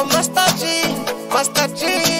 ao mastadinho, mastadinho.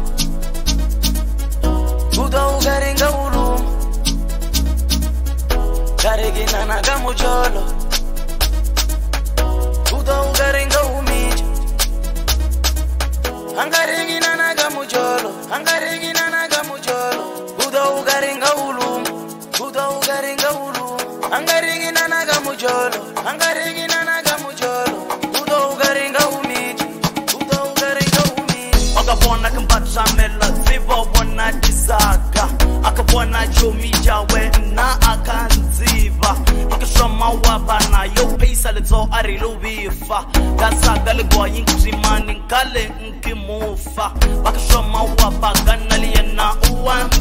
nanga mucholo uto ugaringa umija angaringi nanaga mucholo angaringi nanaga mucholo uto ugaringa ulumu uto ugaringa ulumu angaringi nanaga mucholo angaringi nanaga mucholo uto ugaringa umija uto ugaringa umija wakabona kambatsamela sivo bona chisaka akabona chomijawena gari lubifa dasagale gwayi nzimani nkale nkimufa bakashoma wapaganalie na uwa